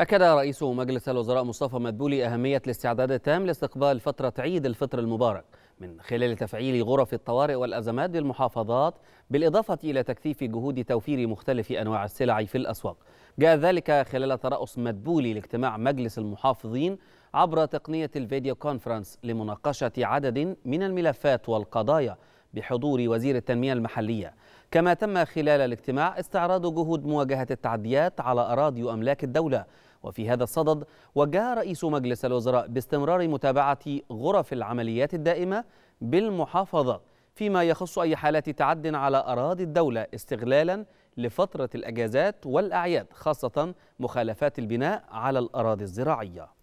أكد رئيس مجلس الوزراء مصطفى مدبولي أهمية الاستعداد التام لاستقبال فترة عيد الفطر المبارك من خلال تفعيل غرف الطوارئ والأزمات بالمحافظات بالإضافة إلى تكثيف جهود توفير مختلف أنواع السلع في الأسواق. جاء ذلك خلال ترأس مدبولي لاجتماع مجلس المحافظين عبر تقنية الفيديو كونفرنس لمناقشة عدد من الملفات والقضايا. بحضور وزير التنمية المحلية. كما تم خلال الاجتماع استعراض جهود مواجهة التعديات على أراضي وأملاك الدولة. وفي هذا الصدد وجه رئيس مجلس الوزراء باستمرار متابعة غرف العمليات الدائمة بالمحافظات فيما يخص أي حالات تعد على أراضي الدولة استغلالا لفترة الأجازات والأعياد خاصة مخالفات البناء على الأراضي الزراعية.